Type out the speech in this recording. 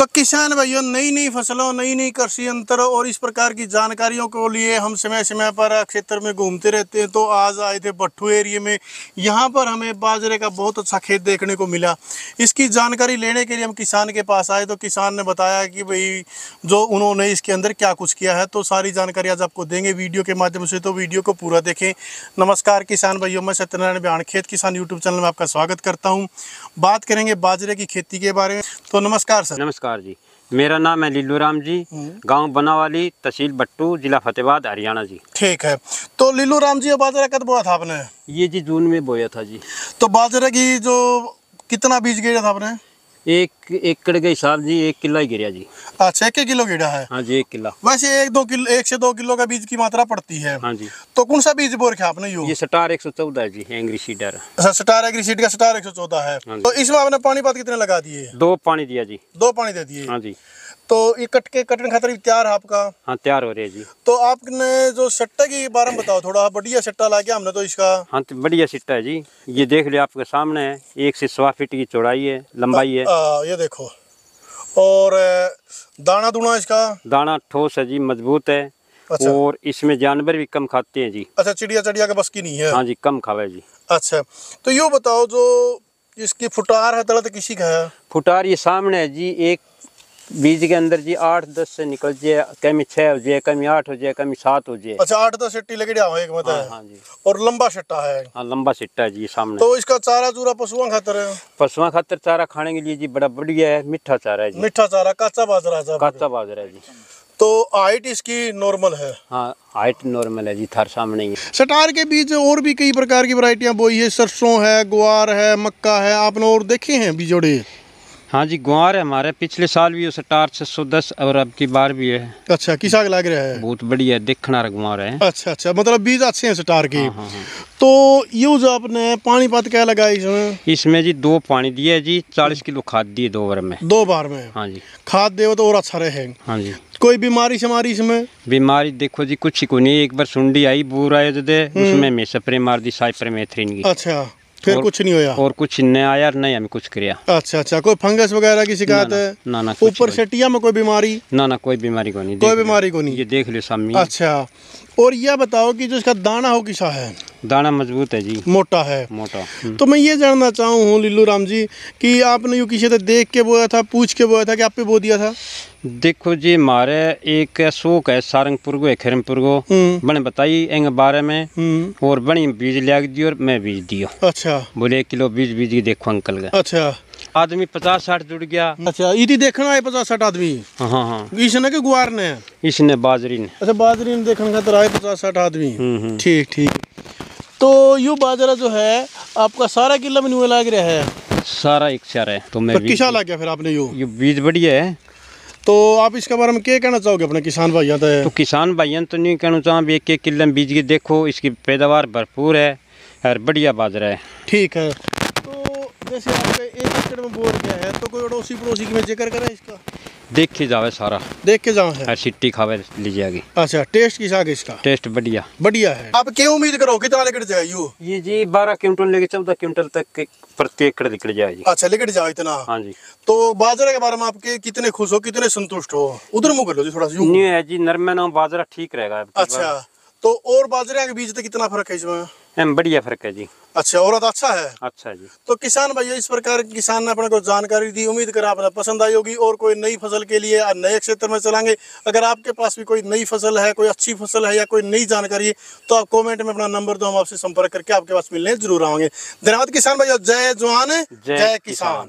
तो किसान भाइयों नई नई फ़सलों नई नई कृषि यंत्र और इस प्रकार की जानकारियों को लिए हम समय समय पर क्षेत्र में घूमते रहते हैं। तो आज आए थे भट्टू एरिया में। यहाँ पर हमें बाजरे का बहुत अच्छा खेत देखने को मिला। इसकी जानकारी लेने के लिए हम किसान के पास आए। तो किसान ने बताया कि भाई, जो उन्होंने इसके अंदर क्या कुछ किया है तो सारी जानकारी आज आपको देंगे वीडियो के माध्यम से। तो वीडियो को पूरा देखें। नमस्कार किसान भाइयों, मैं सत्यनारायण बिहान खेत किसान यूट्यूब चैनल में आपका स्वागत करता हूँ। बात करेंगे बाजरे की खेती के बारे में। तो नमस्कार सर। नमस्कार। जी। मेरा नाम है लीलू राम जी। गाँव बनावाली तहसील बट्टू जिला फतेहबाद हरियाणा जी। ठीक है। तो लीलू राम जी बाजरा कद बोया था आपने? ये जी जून में बोया था जी। तो बाजरा की जो कितना बीज गया था आपने? एक एकड़ के हिसाब जी एक किला ही गिरा जी। अच्छा एक किलो गिरा है? हाँ जी एक किला। वैसे एक दो किलो एक से दो किलो का बीज की मात्रा पड़ती है। हाँ जी। तो कौन सा बीज बोर के आपने यू? ये स्टार एक सौ चौदह है जी एंग्री सीडर। अच्छा स्टार एग्रीसीड का स्टार एक सौ चौदह है। हाँ तो इसमें आपने पानी पात कितने लगा दिए? दो पानी दिया जी। दो पानी दे दिए। हाँ जी। तो ये कट के कटने खातर भी तैयार है आपका? हाँ तैयार हो रही है जी। तो आपने जो सट्टा के बारे में बताओ थोड़ा बढ़िया सट्टा ला के हमने तो इसका। हाँ तो बढ़िया सिट्टा है जी। ये देख लिया आपके सामने है एक से सवा फीट की चौड़ाई है लंबाई है। आ, ये देखो। और दाना दूना इसका? दाना ठोस है जी मज़बूत है। अच्छा। और इसमें जानवर भी कम खाते हैं जी। अच्छा चिड़िया चिड़िया का बस की नहीं है? हाँ जी कम खावे जी। अच्छा तो यो बताओ जो इसकी फुटार है तलत किसी का है? फुटार ये सामने है जी एक बीज के अंदर जी आठ दस से निकल जाए कमी छह हो जाए कमी आठ हो जाए कमी सात हो जाए। अच्छा आठ दस सिट्टी लगे हो एक हाँ, मतलब हाँ जी। और लंबा सट्टा है। हाँ लंबा सिट्टा है जी सामने। तो इसका चारा चूरा पशुओं खातर है? पशुओं खातर चारा खाने के लिए जी बड़ा बढ़िया है मीठा चारा है जी। मीठा चारा कच्चा बाजरा है। कच्चा बाजरा है जी। तो हाइट इसकी नॉर्मल है? हाँ हाइट नॉर्मल है जी थार सामने ही। सटार के बीज और भी कई प्रकार की वैरायटियाँ बोई है सरसों है ग्वार है मक्का है आपने और देखे हैं बीजोड़े? हाँ जी गुआर है हमारे। पिछले साल भी स्टार छः सौ दस और अब की बार भी है। अच्छा किसा लग रहा है? बहुत बढ़िया है देखना रहा गुआर है। अच्छा अच्छा मतलब बीज अच्छे हैं सटार के। हाँ हाँ हाँ। तो ये जो आपने पानी पात क्या लगाया इसमें? इसमें जी दो पानी दिए जी चालीस किलो खाद दिए दो बार में। दो बार में? हाँ जी। खाद दे तो और अच्छा रहे। हाँ जी। कोई बीमारी शमारी इसमें? बीमारी देखो जी कुछ ही को नहीं एक बार सुंडी आई बूर आए उसमें मैं स्प्रे मार दी साइपरमेथ्रिन की। अच्छा। फिर और- कुछ नहीं होया? और कुछ नहीं आया नहीं हमें कुछ किया। अच्छा अच्छा कोई फंगस वगैरह की शिकायत है? ना ना ऊपर। सेटिया में कोई बीमारी? ना ना कोई बीमारी को नहीं कोई बीमारी को नहीं? ये देख लो सामने। अच्छा और यह बताओ कि जो इसका दाना हो किसा है? दाना मज़बूत है जी। मोटा है। मोटा हम्म। तो मैं ये जानना चाहूँ हूँ लिल्लू राम जी कि आपने यू किसी देख के बोया था पूछ के बोया था कि आप पे बो दिया था? देखो जी हमारे एक शौक है सारंगपुर को खिरमपुर को। बने बताई एंग बारे में। हम्म। और बनी बीज लिया दी और मैं बीज दियो। अच्छा। बोले एक किलो बीज बीज के देखो अंकल का। अच्छा। आदमी पचास साठ जुड़ गया। अच्छा इधी देखना है पचास साठ आदमी। हाँ हाँ हाँ। इसने के गुआर ने? इसने बाजरी ने। अच्छा बाजरी ने देखने खातर आए पचास साठ आदमी। हम्म। ठीक ठीक। तो यू बाजरा जो है आपका सारा किला में लाग रहा है। सारा एक चार है। तो मैं तो बीज किसा लग गया फिर आपने यू? ये बीज बढ़िया है। तो आप इसके बारे में क्या कहना चाहोगे अपने किसान भाइयों तो किसान भाइयों तो नहीं कहना चाहूँ एक एक किलो में बीज के देखो इसकी पैदावार भरपूर है और बढ़िया बाजरा है। ठीक है। तो जैसे आपके एक एकड़ में बोर गया है तो कोई अड़ोसी पड़ोसी की में ज़िक्र करें इसका? देख के जावे सारा। देख के जाओ है। सिट्टी खावे ली जाएगी अच्छा टेस्ट किस आगे इसका? टेस्ट बढ़िया। बढ़िया है। आप क्या उम्मीद करो कितना लेकर जाए यू? ये जी बारह क्विंटल लेके चौदह क्विंटल तक प्रति एकड़ निकल जाए जी। अच्छा लेकर जाओ इतना? हाँ जी। तो बाजरा के बारे में आपके कितने खुश हो कितने संतुष्ट हो? उधर मुँह कर लो जी थोड़ा सा यूँ। न्यू है जी नरमे ना बाजरा ठीक रहेगा। अच्छा तो और बाजरे के बीज तो कितना फ़र्क है इसमें। एम बढ़िया फ़र्क है जी। अच्छा और तो अच्छा है? अच्छा जी। तो किसान भैया इस प्रकार किसान ने अपने को जानकारी दी। उम्मीद कर आपने पसंद आई होगी और कोई नई फ़सल के लिए नए क्षेत्र में चलाएँगे अगर आपके पास भी कोई नई फ़सल है कोई अच्छी फ़सल है या कोई नई जानकारी है तो आप कमेंट में अपना नंबर दो हम आपसे संपर्क करके आपके पास मिलने ज़रूर आओगे धन्यवाद किसान भाई जय जवान जय। किसान।